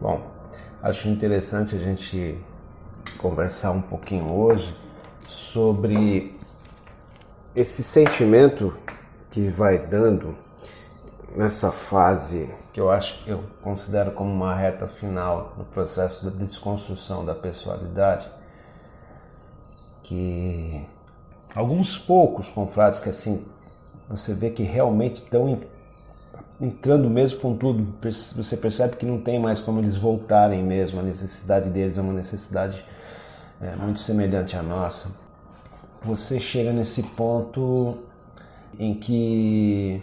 Bom, acho interessante a gente conversar um pouquinho hoje sobre esse sentimento que vai dando nessa fase que eu acho que eu considero como uma reta final no processo de desconstrução da personalidade, que alguns poucos confratos que assim você vê que realmente estão entrando mesmo com tudo, você percebe que não tem mais como eles voltarem mesmo, a necessidade deles é uma necessidade é, muito semelhante à nossa. Você chega nesse ponto em que,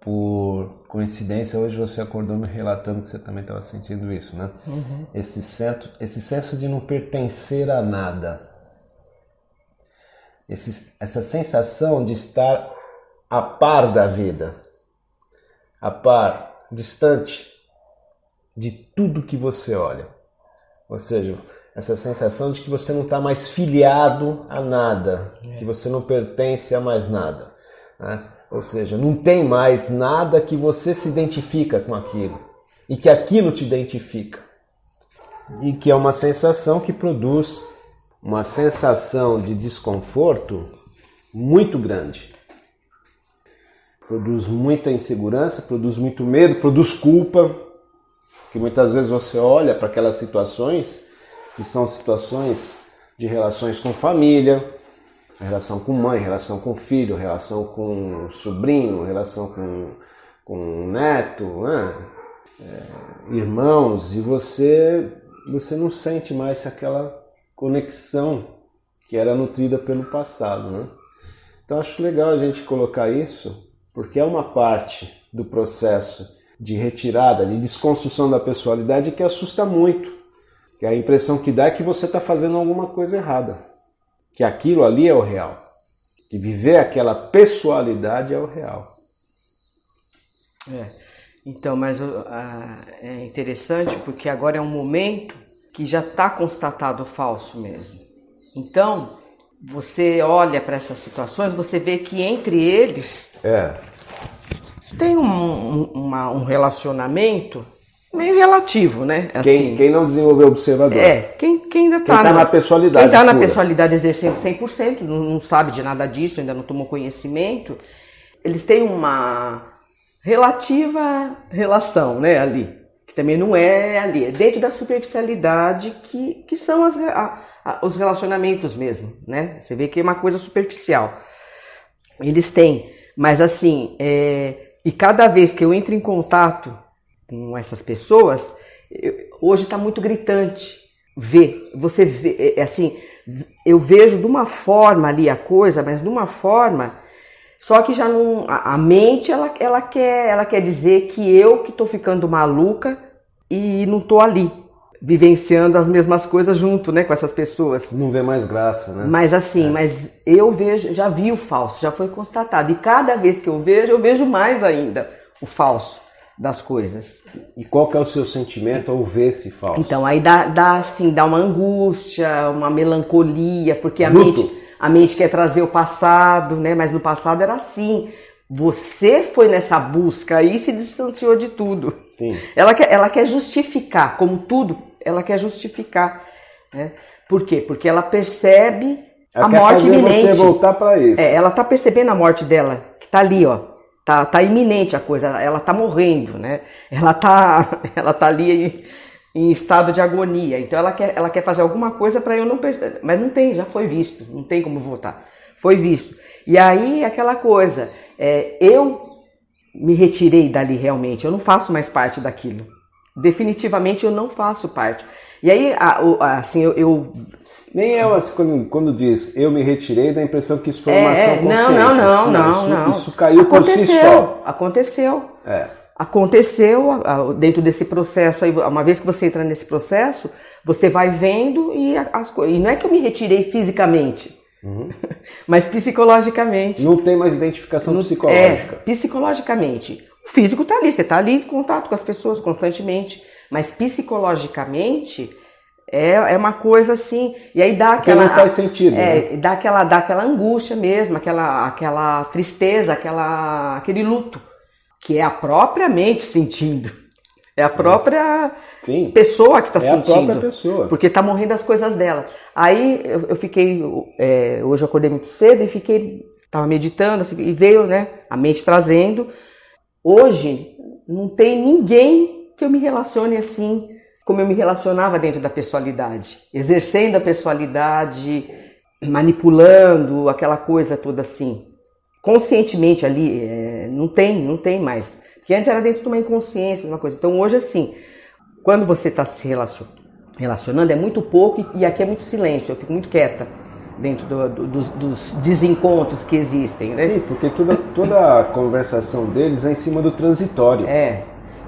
por coincidência, hoje você acordou me relatando que você também estava sentindo isso, né? Uhum. Esse, senso, esse senso de não pertencer a nada. Esse, essa sensação de estar a par da vida, a par, distante de tudo que você olha. Ou seja, essa sensação de que você não está mais filiado a nada, é. que você não pertence a mais nada. Né? Ou seja, não tem mais nada que você se identifica com aquilo e que aquilo te identifica. E que é uma sensação que produz uma sensação de desconforto muito grande. Produz muita insegurança, produz muito medo, produz culpa, que muitas vezes você olha para aquelas situações que são situações de relações com família, relação com mãe, relação com filho, relação com sobrinho, relação com, com neto, né? é, irmãos, e você, você não sente mais aquela conexão que era nutrida pelo passado. Né? Então acho legal a gente colocar isso, porque é uma parte do processo de retirada, de desconstrução da personalidade que assusta muito. Que a impressão que dá é que você está fazendo alguma coisa errada que aquilo ali é o real. Que viver aquela pessoalidade é o real. É. Então, mas uh, é interessante porque agora é um momento que já está constatado falso mesmo. Então, você olha para essas situações, você vê que entre eles é. tem um, um, uma, um relacionamento meio relativo, né? Assim, quem, quem não desenvolveu observador. É, quem, quem ainda está tá na, na pessoalidade. Quem está na pessoalidade exercendo 100%, não, não sabe de nada disso, ainda não tomou conhecimento, eles têm uma relativa relação, né, ali. Também não é ali, é dentro da superficialidade que, que são as, a, a, os relacionamentos mesmo, né? Você vê que é uma coisa superficial. Eles têm, mas assim, é, e cada vez que eu entro em contato com essas pessoas, eu, hoje está muito gritante ver. Você vê, é, é, assim, eu vejo de uma forma ali a coisa, mas de uma forma. Só que já não. A, a mente ela, ela, quer, ela quer dizer que eu que estou ficando maluca e não estou ali, vivenciando as mesmas coisas junto, né, com essas pessoas. Não vê mais graça, né? Mas assim, é. mas eu vejo, já vi o falso, já foi constatado. E cada vez que eu vejo, eu vejo mais ainda o falso das coisas. E qual que é o seu sentimento ao ver esse falso? Então, aí dá, dá assim, dá uma angústia, uma melancolia, porque a mente, a mente quer trazer o passado, né? Mas no passado era assim. Você foi nessa busca aí e se distanciou de tudo. Sim. Ela quer, ela quer justificar, como tudo, ela quer justificar. Né? Por quê? Porque ela percebe ela a morte iminente. Você voltar para isso. É, ela tá percebendo a morte dela, que tá ali, ó Tá, tá iminente a coisa, ela tá morrendo, né? Ela tá, ela tá ali em, em estado de agonia. Então ela quer, ela quer fazer alguma coisa para eu não perder. Mas não tem, já foi visto, não tem como voltar. Foi visto. E aí aquela coisa, é, eu me retirei dali realmente, eu não faço mais parte daquilo. Definitivamente eu não faço parte. E aí, assim, eu, eu nem eu, assim, quando, quando diz eu me retirei, dá a impressão que isso foi uma é, ação consciente. Não, não, não, isso, não, isso, não. Isso caiu aconteceu, por si só. Aconteceu. É. Aconteceu dentro desse processo aí, uma vez que você entra nesse processo, você vai vendo e as coisas. E não é que eu me retirei fisicamente. Uhum. Mas psicologicamente. Não tem mais identificação não, psicológica. É, psicologicamente. O físico está ali, você está ali em contato com as pessoas constantemente. Mas psicologicamente, é, é uma coisa assim, e aí dá aquela. Porque não faz sentido. É, né? dá, aquela, dá aquela angústia mesmo, aquela, aquela tristeza, aquela, aquele luto, que é a própria mente sentindo. É a própria Sim. pessoa que está É sentindo. a própria pessoa. Porque está morrendo as coisas dela. Aí eu, eu fiquei, é, hoje eu acordei muito cedo e fiquei, estava meditando assim, e veio, né, a mente trazendo. Hoje não tem ninguém que eu me relacione assim como eu me relacionava dentro da pessoalidade, exercendo a pessoalidade, manipulando aquela coisa toda assim, conscientemente ali, é, não tem, não tem mais. Porque antes era dentro de uma inconsciência, uma coisa. Então hoje assim, quando você está se relacionando é muito pouco e aqui é muito silêncio, eu fico muito quieta dentro do, do, dos, dos, desencontros que existem, né? Sim, porque toda, toda a conversação deles é em cima do transitório. É.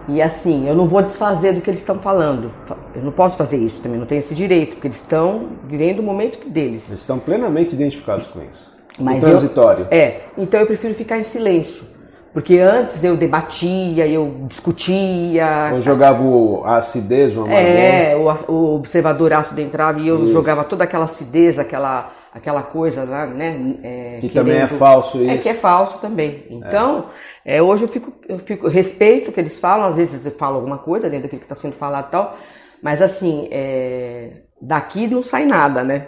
E assim, eu não vou desfazer do que eles estão falando. Eu não posso fazer isso também, não tenho esse direito, porque eles estão vivendo o momento deles. Eles estão plenamente identificados com isso. Mas o transitório. Eu, é, então eu prefiro ficar em silêncio. Porque antes eu debatia, eu discutia. Eu jogava o, a acidez, o amargor. É, o, o observador ácido entrava e eu isso. jogava toda aquela acidez, aquela, aquela coisa lá, né? É, que também é falso isso. É que é falso também. Então, é. É, hoje eu fico, eu fico, respeito o que eles falam, às vezes eu falo alguma coisa dentro daquilo que está sendo falado e tal, mas assim, é, daqui não sai nada, né?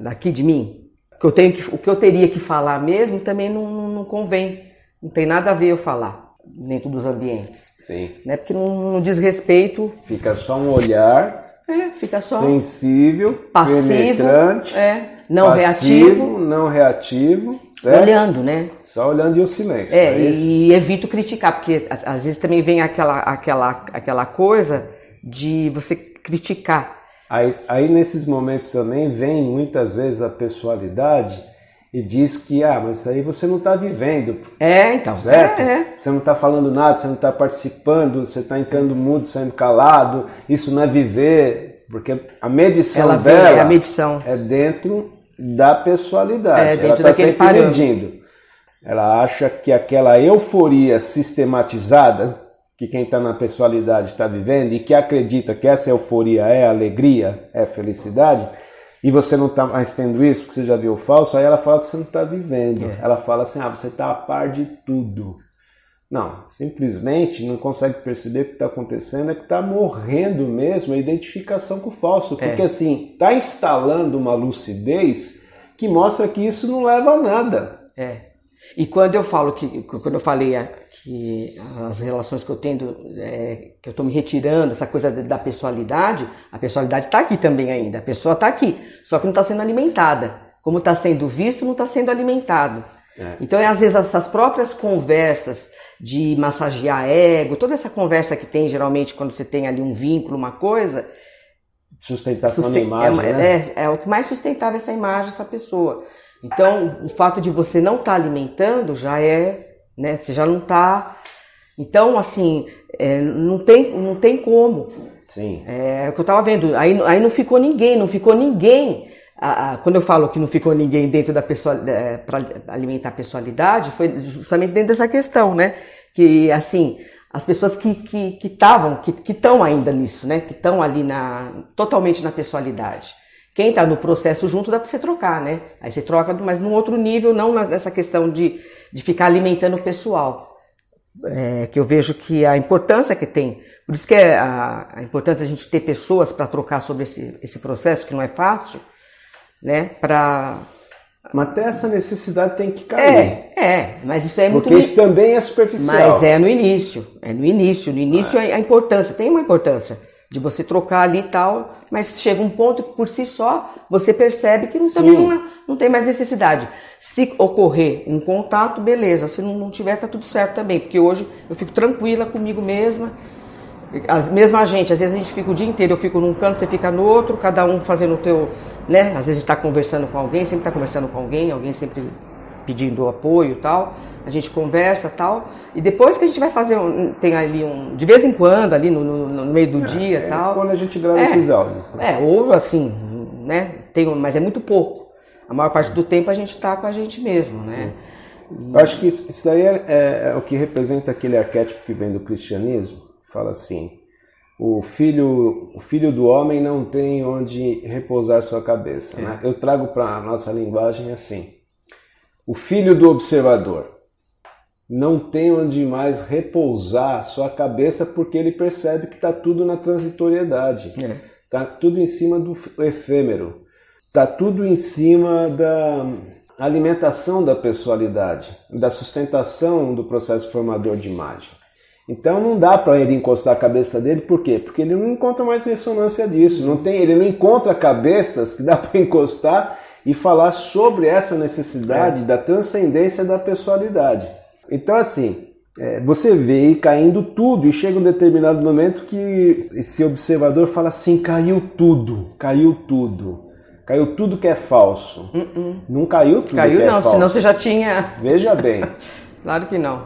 Daqui de mim. O que eu, tenho que, o que eu teria que falar mesmo também não, não, não convém. Não tem nada a ver eu falar dentro dos ambientes. Sim. Né? Porque não, não diz respeito. Fica só um olhar. É, fica só. Sensível, passivo, penetrante. É, não passivo, reativo. não reativo. Certo? Olhando, né? Só olhando e o silêncio. É, é e evito criticar, porque às vezes também vem aquela, aquela, aquela coisa de você criticar. Aí, aí nesses momentos também vem muitas vezes a pessoalidade e diz que, ah, mas isso aí você não está vivendo. É, então. Certo? É, é. Você não está falando nada, você não está participando, você está entrando mudo, saindo calado. Isso não é viver, porque a medição Ela vê, dela é a medição. é dentro da pessoalidade. É, dentro Ela está sempre parâmetro. medindo. Ela acha que aquela euforia sistematizada que quem está na pessoalidade está vivendo e que acredita que essa euforia é alegria, é felicidade, e você não está mais tendo isso porque você já viu o falso, aí ela fala que você não está vivendo. É. Ela fala assim, ah, você está a par de tudo. Não, simplesmente não consegue perceber o que está acontecendo, é que está morrendo mesmo a identificação com o falso. Porque É. assim, está instalando uma lucidez que mostra que isso não leva a nada. É. E quando eu falo que, quando eu falei que as relações que eu tenho, é, que eu estou me retirando, essa coisa da- da pessoalidade, a pessoalidade está aqui também ainda, a pessoa está aqui, só que não está sendo alimentada. Como está sendo visto, não está sendo alimentado. Então, é, às vezes, essas próprias conversas de massagear ego, toda essa conversa que tem geralmente quando você tem ali um vínculo, uma coisa, Sustentação da Susten- imagem, é, uma- né? é- é o que mais sustentava essa imagem, essa pessoa. Então, o fato de você não estar alimentando já é, né? Você já não está. Então, assim, é, não, tem, não tem como. Sim. É o que eu estava vendo. Aí, aí não ficou ninguém, não ficou ninguém. Ah, quando eu falo que não ficou ninguém dentro da pessoa para alimentar a pessoalidade, foi justamente dentro dessa questão, né? Que assim, as pessoas que que que estavam, que estão ainda nisso, né? Que estão ali na totalmente na pessoalidade. Quem está no processo junto dá para você trocar, né? Aí você troca, mas num outro nível, não nessa questão de, de ficar alimentando o pessoal é, que eu vejo que a importância que tem, por isso que é a, a importância a gente ter pessoas para trocar sobre esse, esse processo, que não é fácil, né? Para. Mas até essa necessidade tem que cair. É, é, mas isso é muito. Porque isso também é superficial. Mas é no início, é no início. No início é. a importância, tem uma importância de você trocar ali e tal, mas chega um ponto que por si só você percebe que não, também não, é- não tem mais necessidade. Se ocorrer um contato, beleza. Se não, não tiver, tá tudo certo também, porque hoje eu fico tranquila comigo mesma. As, mesma gente, às vezes a gente fica o dia inteiro, eu fico num canto, você fica no outro, cada um fazendo o teu, né? Às vezes a gente está conversando com alguém, sempre está conversando com alguém, alguém sempre pedindo apoio e tal. A gente conversa tal. E depois que a gente vai fazer, um, tem ali um, de vez em quando, ali no, no- no meio do dia É e tal. quando a gente grava É. esses áudios. né? É, ou assim, né? Tem, mas é muito pouco. A maior parte do tempo a gente está com a gente mesmo, né? Eu acho que isso, isso daí é, é- é o que representa aquele arquétipo que vem do cristianismo. Fala assim: o filho, o filho do homem não tem onde repousar sua cabeça. né? Eu trago para a nossa linguagem assim: o filho do observador. não tem onde mais repousar sua cabeça porque ele percebe que está tudo na transitoriedade. Está é. Tá tudo em cima do efêmero. Está tudo em cima da alimentação da pessoalidade, da sustentação do processo formador de imagem. Então não dá para ele encostar a cabeça dele, por quê? Porque ele não encontra mais ressonância disso, não tem, ele não encontra cabeças que dá para encostar e falar sobre essa necessidade é. da transcendência da pessoalidade. Então assim, é, você vê caindo tudo e chega um determinado momento que esse observador fala assim, caiu tudo, caiu tudo. Caiu tudo que é falso. Uh -uh. Não caiu tudo caiu, que é não, falso. Caiu não, senão você já tinha. Veja bem. claro que não.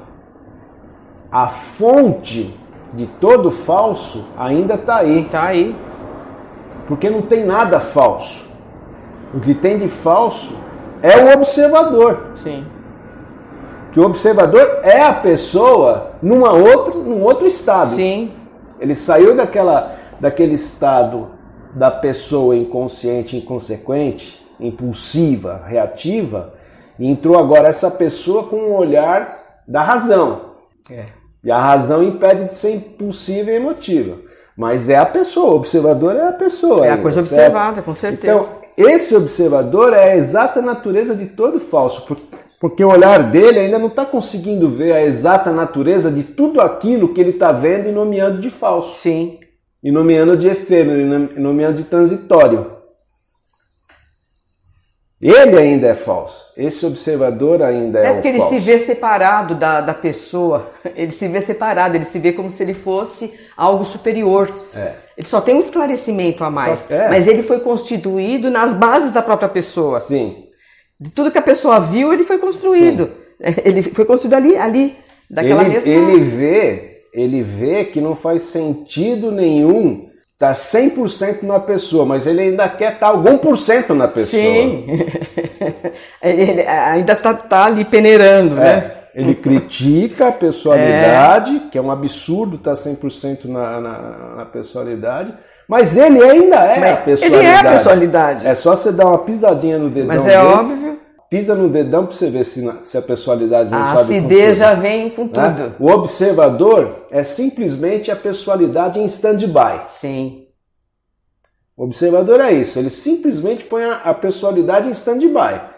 A fonte de todo falso ainda está aí. Está aí. Porque não tem nada falso. O que tem de falso é o observador. Sim. Que o observador é a pessoa numa outra, num outro estado. Sim. Ele saiu daquela, daquele estado da pessoa inconsciente, inconsequente, impulsiva, reativa, e entrou agora essa pessoa com um olhar da razão. É. E a razão impede de ser impulsiva e emotiva. Mas é a pessoa, o observador é a pessoa. É a coisa certo? observada, com certeza. Então, esse observador é a exata natureza de todo falso, porque o olhar dele ainda não está conseguindo ver a exata natureza de tudo aquilo que ele está vendo e nomeando de falso. Sim e nomeando de efêmero, e nomeando de transitório. Ele ainda é falso. Esse observador ainda é, é porque ele falso. se vê separado da, da pessoa. Ele se vê separado, ele se vê como se ele fosse algo superior. É. Ele só tem um esclarecimento a mais. É. Mas ele foi constituído nas bases da própria pessoa. Sim. De tudo que a pessoa viu, ele foi construído. Sim. Ele foi construído ali, ali daquela ele, mesma. Ele vê ele vê que não faz sentido nenhum estar 100% na pessoa, mas ele ainda quer estar algum por cento na pessoa. Sim, ele ainda está tá ali peneirando, é. né? Ele critica a pessoalidade, é. que é um absurdo estar 100% na, na, na personalidade, mas ele ainda é mas a personalidade. Ele é a personalidade. É só você dar uma pisadinha no dedão Mas é dele, óbvio pisa no dedão para você ver se, se, a personalidade não a sabe. A acidez já vem com né? tudo. Né? O observador é simplesmente a personalidade em stand-by. Sim. O observador é isso, ele simplesmente põe a, a personalidade em stand-by.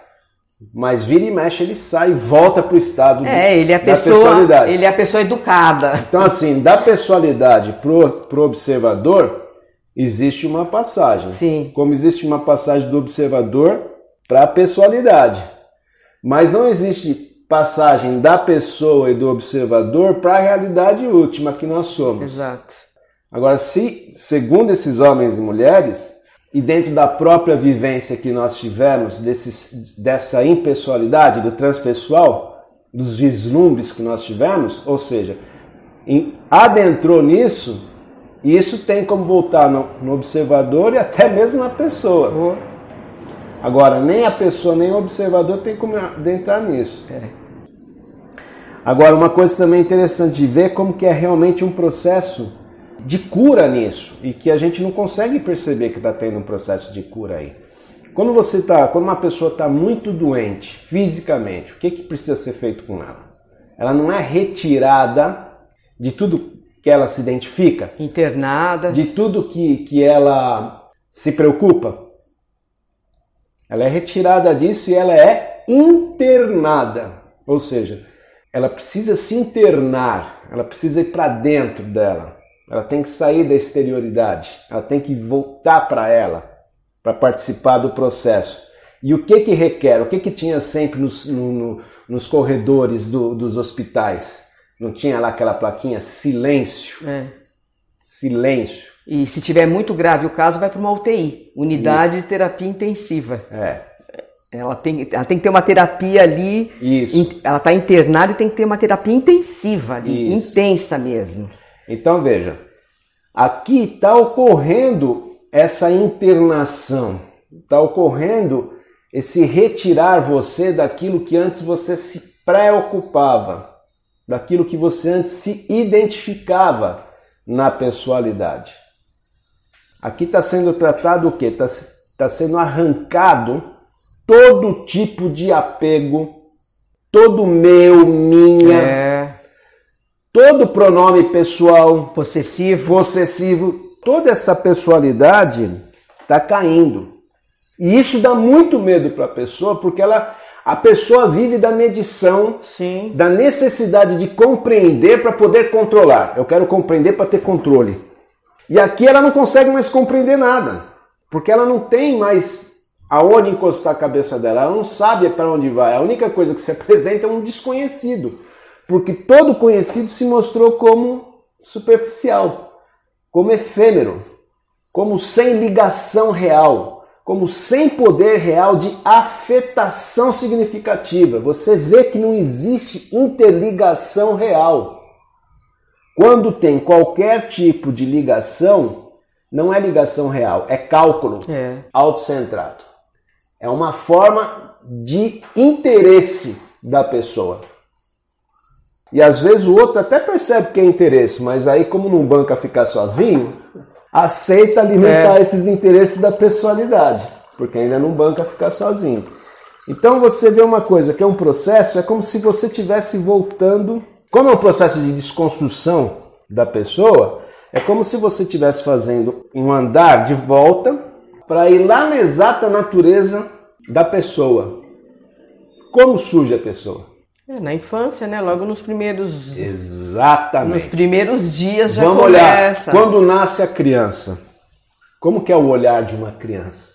Mas vira e mexe, ele sai e volta para o estado é, ele é a pessoa. Ele é a pessoa educada. Então, assim, da personalidade para o observador, existe uma passagem. Sim. Como existe uma passagem do observador para a pessoalidade. Mas não existe passagem da pessoa e do observador para a realidade última que nós somos. Exato. Agora, se, segundo esses homens e mulheres, e dentro da própria vivência que nós tivemos dessa impessoalidade, do transpessoal, dos vislumbres que nós tivemos, ou seja, em, adentrou nisso, e isso tem como voltar no, no observador e até mesmo na pessoa. Oh. Agora, nem a pessoa, nem o observador tem como adentrar nisso. É. Agora, uma coisa também interessante de ver como que é realmente um processo de cura nisso e que a gente não consegue perceber que está tendo um processo de cura aí. Quando você tá, quando uma pessoa está muito doente fisicamente, o que que precisa ser feito com ela? Ela não é retirada de tudo que ela se identifica, internada, de tudo que que ela se preocupa. Ela é retirada disso e ela é internada. Ou seja, ela precisa se internar, ela precisa ir para dentro dela. Ela tem que sair da exterioridade, ela tem que voltar para ela para participar do processo. E o que que requer? O que que tinha sempre nos, no, nos corredores do, dos hospitais? Não tinha lá aquela plaquinha silêncio? É. Silêncio. E se tiver muito grave o caso, vai para uma UTI, unidade de terapia intensiva. É. Ela tem, ela tem que ter uma terapia ali. Isso. Ela está internada e tem que ter uma terapia intensiva ali, Isso. intensa mesmo. Então veja, aqui está ocorrendo essa internação, está ocorrendo esse retirar você daquilo que antes você se preocupava, daquilo que você antes se identificava na pessoalidade. Aqui está sendo tratado o que? Está tá sendo arrancado todo tipo de apego, todo meu, minha, É. todo pronome pessoal, Possessivo. possessivo, toda essa pessoalidade está caindo. E isso dá muito medo para a pessoa, porque ela, a pessoa vive da medição, Sim. da necessidade de compreender para poder controlar. Eu quero compreender para ter controle. E aqui ela não consegue mais compreender nada, porque ela não tem mais aonde encostar a cabeça dela, ela não sabe para onde vai. A única coisa que se apresenta é um desconhecido, porque todo conhecido se mostrou como superficial, como efêmero, como sem ligação real, como sem poder real de afetação significativa. Você vê que não existe interligação real. Quando tem qualquer tipo de ligação, não é ligação real, é cálculo É. autocentrado. É uma forma de interesse da pessoa. E às vezes o outro até percebe que é interesse, mas aí, como não banca ficar sozinho, aceita alimentar É. esses interesses da personalidade, porque ainda não banca ficar sozinho. Então você vê uma coisa que é um processo, é como se você estivesse voltando. Como é um processo de desconstrução da pessoa, é como se você estivesse fazendo um andar de volta para ir lá na exata natureza da pessoa. Como surge a pessoa? É, na infância, né? Logo nos primeiros, nos Exatamente. primeiros dias já Vamos olhar. começa. Quando nasce a criança, como que é o olhar de uma criança?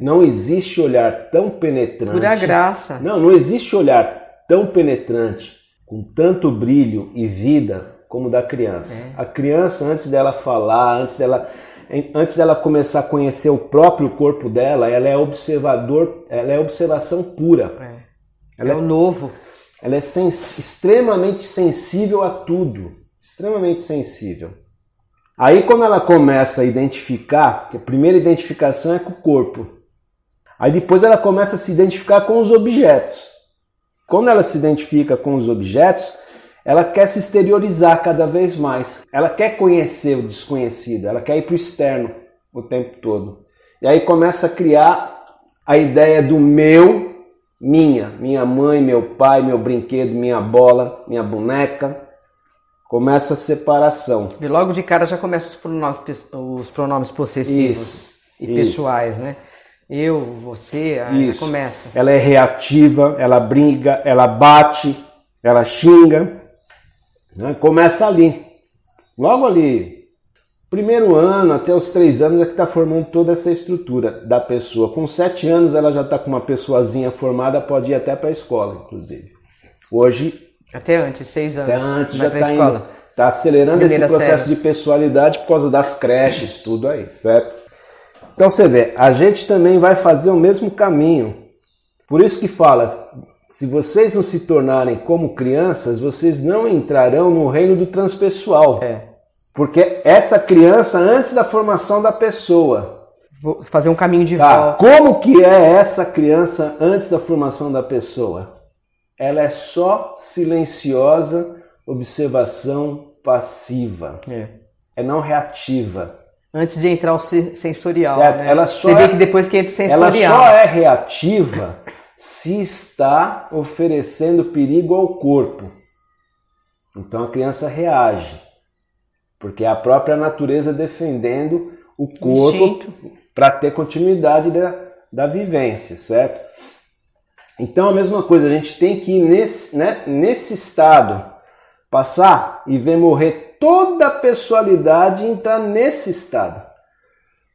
Não existe olhar tão penetrante. Pura graça. Não, não existe olhar tão penetrante, com tanto brilho e vida como o da criança. A criança, antes dela falar, antes dela, antes dela começar a conhecer o próprio corpo dela, ela é observador, ela é observação pura. É. É o novo. Ela é sens- extremamente sensível a tudo. Extremamente sensível. Aí quando ela começa a identificar, a primeira identificação é com o corpo. Aí depois ela começa a se identificar com os objetos. Quando ela se identifica com os objetos, ela quer se exteriorizar cada vez mais. Ela quer conhecer o desconhecido, ela quer ir para o externo o tempo todo. E aí começa a criar a ideia do meu, minha, minha mãe, meu pai, meu brinquedo, minha bola, minha boneca. Começa a separação. E logo de cara já começam os pronomes, os pronomes possessivos Isso, e isso. pessoais, né? Eu, você, aí começa. Ela é reativa, ela briga, ela bate, ela xinga. né? Começa ali. Logo ali. Primeiro ano, até os três anos, é que está formando toda essa estrutura da pessoa. Com sete anos, ela já está com uma pessoazinha formada, pode ir até para a escola, inclusive. Hoje, Até antes, seis anos. até antes, já está indo. Está acelerando Primeira esse processo série. de pessoalidade por causa das creches, tudo aí, certo? Então você vê, a gente também vai fazer o mesmo caminho. Por isso que fala, se vocês não se tornarem como crianças, vocês não entrarão no reino do transpessoal. É. Porque essa criança antes da formação da pessoa. Vou fazer um caminho de Tá? volta. Como que é essa criança antes da formação da pessoa? Ela é só silenciosa, observação passiva. É. É não reativa. Antes de entrar o se- sensorial, Certo, né? ela só Você vê é- que depois que entra o Ela sensorial. só é reativa se está oferecendo perigo ao corpo. Então a criança reage, porque é a própria natureza defendendo o corpo para ter continuidade da, da vivência, certo? Então a mesma coisa, a gente tem que ir nesse, né, nesse estado, passar e ver morrer toda a pessoalidade e entrar nesse estado.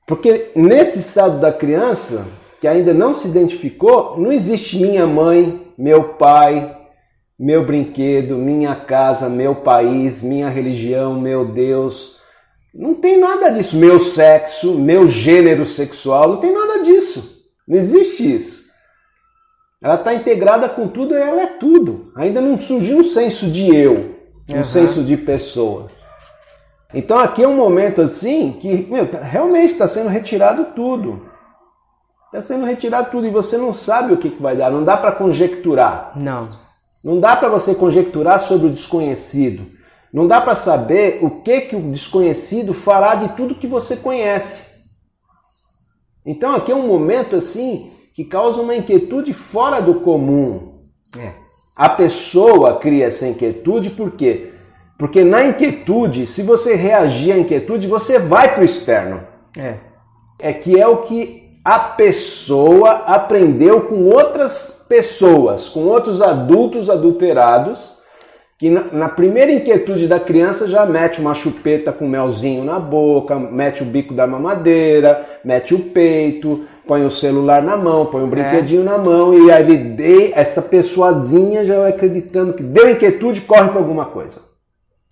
Porque nesse estado da criança, que ainda não se identificou, não existe minha mãe, meu pai, meu brinquedo, minha casa, meu país, minha religião, meu Deus. Não tem nada disso. Meu sexo, meu gênero sexual, não tem nada disso. Não existe isso. Ela está integrada com tudo e ela é tudo. Ainda não surgiu um senso de eu, um Uhum. senso de pessoa. Então aqui é um momento assim que meu, tá- realmente está sendo retirado tudo. Está sendo retirado tudo e você não sabe o que, que vai dar. Não dá para conjecturar. Não. Não dá para você conjecturar sobre o desconhecido. Não dá para saber o que, que o desconhecido fará de tudo que você conhece. Então aqui é um momento assim que causa uma inquietude fora do comum. É. A pessoa cria essa inquietude por quê? Porque na inquietude, se você reagir à inquietude, você vai para o externo. É. É que é o que a pessoa aprendeu com outras pessoas, com outros adultos adulterados, que na, primeira inquietude da criança já mete uma chupeta com melzinho na boca, mete o bico da mamadeira, mete o peito, põe o celular na mão, põe um brinquedinho é. na mão e aí ele essa pessoazinha já vai acreditando que deu inquietude, corre para alguma coisa.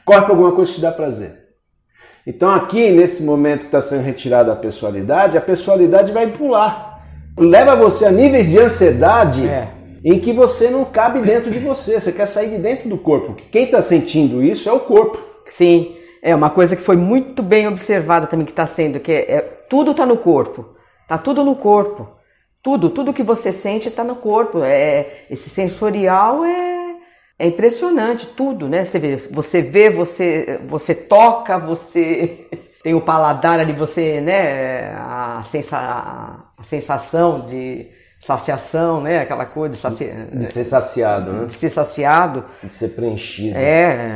Corre para alguma coisa que te dá prazer. Então aqui, nesse momento que está sendo retirada a pessoalidade, a pessoalidade vai pular. Leva você a níveis de ansiedade é em que você não cabe dentro de você, você quer sair de dentro do corpo. Quem está sentindo isso é o corpo. Sim, é uma coisa que foi muito bem observada também que está sendo, que é, é tudo está no corpo, está tudo no corpo, tudo, tudo que você sente está no corpo. É esse sensorial é, é impressionante, tudo, né? Você vê, você vê, você, você toca, você tem o paladar ali, você, né? A, sensa, a sensação de saciação, né? Aquela coisa de, saci... de ser saciado, né? De ser saciado. De ser preenchido. É.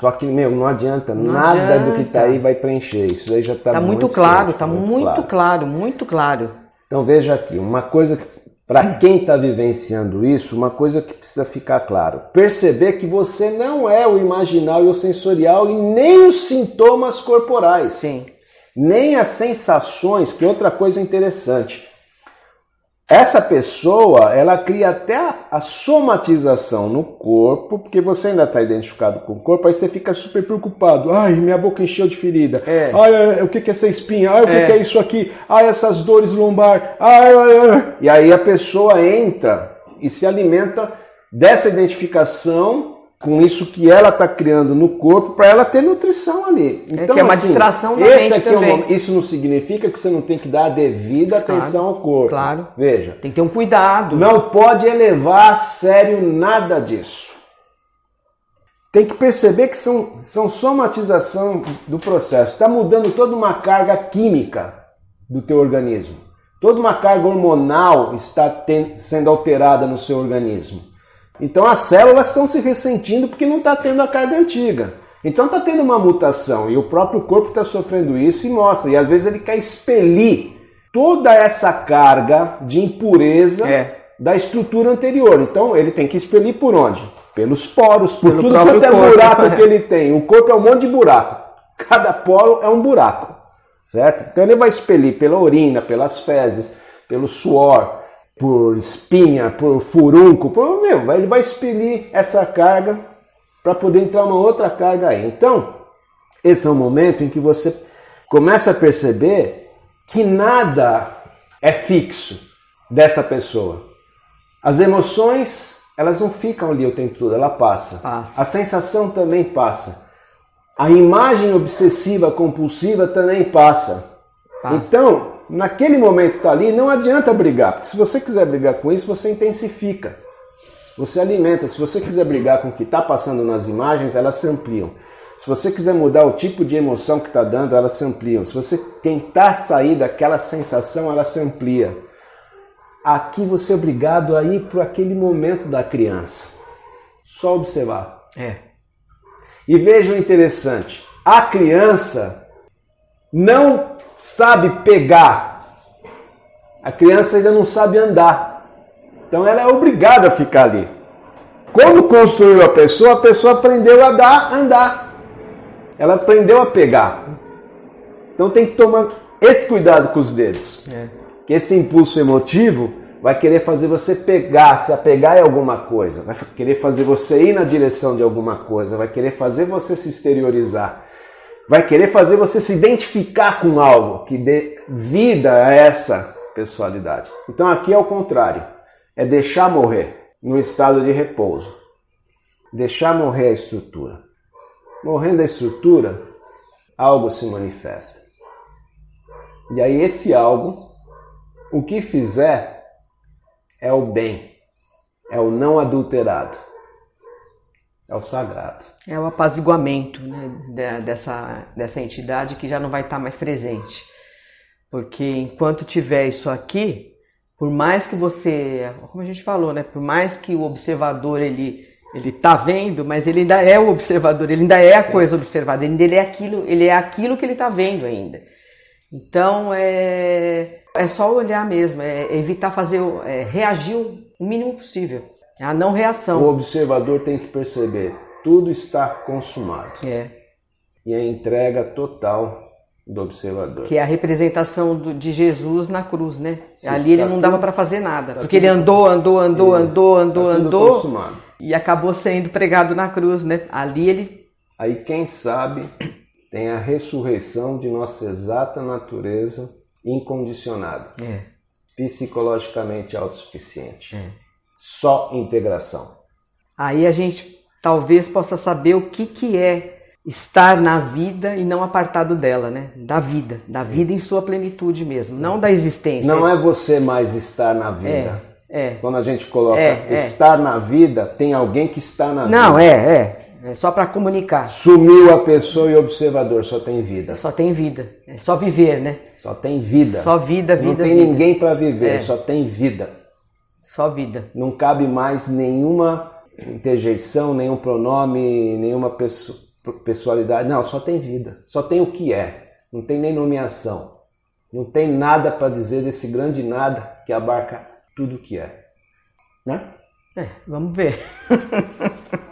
Só que, meu, não adianta. Não nada adianta. do que tá aí vai preencher. Isso aí já tá, tá muito, muito claro, certo, tá muito, muito claro. claro, muito claro. Então veja aqui, uma coisa para quem está vivenciando isso, uma coisa que precisa ficar claro: perceber que você não é o imaginal e o sensorial e nem os sintomas corporais. Sim. Nem as sensações, que é outra coisa interessante. Essa pessoa, ela cria até a somatização no corpo, porque você ainda está identificado com o corpo, aí você fica super preocupado. Ai, minha boca encheu de ferida. É. Ai, o que é essa espinha? Ai, o é. que é isso aqui? Ai, essas dores lombar. Ai, ai, ai. E aí a pessoa entra e se alimenta dessa identificação com isso que ela está criando no corpo para ela ter nutrição ali. Então, é que é uma assim, distração da esse mente aqui também. É isso não significa que você não tem que dar a devida claro, atenção ao corpo. Claro. Veja. Tem que ter um cuidado. Não pode elevar a sério nada disso. Tem que perceber que são, são somatização do processo. Está mudando toda uma carga química do teu organismo. Toda uma carga hormonal está ten, sendo alterada no seu organismo. Então as células estão se ressentindo porque não está tendo a carga antiga. Então está tendo uma mutação e o próprio corpo está sofrendo isso e mostra. E às vezes ele quer expelir toda essa carga de impureza é. da estrutura anterior. Então ele tem que expelir por onde? Pelos poros, por Pelo tudo quanto é corpo. buraco que ele tem. O corpo é um monte de buraco. Cada poro é um buraco, certo? Então ele vai expelir pela urina, pelas fezes, pelo suor, por espinha, por furunco, por, meu, ele vai expelir essa carga para poder entrar uma outra carga aí. Então, esse é o momento em que você começa a perceber que nada é fixo dessa pessoa. As emoções, elas não ficam ali o tempo todo, ela passa. passa. A sensação também passa. A imagem obsessiva compulsiva também passa. passa. Então, naquele momento está ali, não adianta brigar, porque se você quiser brigar com isso, você intensifica. Você alimenta. Se você quiser brigar com o que está passando nas imagens, elas se ampliam. Se você quiser mudar o tipo de emoção que está dando, elas se ampliam. Se você tentar sair daquela sensação, ela se amplia. Aqui você é obrigado a ir para aquele momento da criança. Só observar. É. E veja o interessante: a criança não sabe pegar. A criança ainda não sabe andar. Então ela é obrigada a ficar ali. Quando construiu a pessoa, a pessoa aprendeu a dar, andar. Ela aprendeu a pegar. Então tem que tomar esse cuidado com os dedos. É. Que esse impulso emotivo vai querer fazer você pegar, se apegar em alguma coisa, vai querer fazer você ir na direção de alguma coisa, vai querer fazer você se exteriorizar vai querer fazer você se identificar com algo que dê vida a essa pessoalidade. Então aqui é o contrário, é deixar morrer no estado de repouso. Deixar morrer a estrutura. Morrendo a estrutura, algo se manifesta. E aí esse algo, o que fizer é o bem, é o não adulterado, é o sagrado. É o apaziguamento né, dessa, dessa entidade que já não vai estar mais presente. Porque enquanto tiver isso aqui, Por mais que você, como a gente falou, né? Por mais que o observador ele ele tá vendo, mas ele ainda é o observador, ele ainda é a coisa observada, ele é aquilo, ele é aquilo que ele está vendo ainda. Então é, é só olhar mesmo, é evitar fazer, é, reagir o mínimo possível. É a não reação. O observador tem que perceber, tudo está consumado. É. E a entrega total do observador. Que é a representação do, de Jesus na cruz, né? Sim, Ali ele tá não dava para fazer nada, tá porque ele andou, andou, andou, andou, andou, tá andou, consumado. e acabou sendo pregado na cruz, né? Ali ele. Aí quem sabe tem a ressurreição de nossa exata natureza incondicionada, é. psicologicamente autossuficiente. É. Só integração. Aí a gente talvez possa saber o que, que é estar na vida e não apartado dela, né? Da vida, da vida Isso. em sua plenitude mesmo, não da existência. Não é você mais estar na vida. É. é. Quando a gente coloca é, é. estar na vida, tem alguém que está na não, vida. Não, é, é. É só para comunicar. Sumiu a pessoa e o observador, só tem vida. Só tem vida. É só viver, né? Só tem vida. Só vida, vida. Não tem vida. ninguém para viver, é. só tem vida. Só vida. Não cabe mais nenhuma interjeição, nenhum pronome, nenhuma pessoalidade. Não, só tem vida. Só tem o que é. Não tem nem nomeação. Não tem nada para dizer desse grande nada que abarca tudo o que é. Né? É, vamos ver.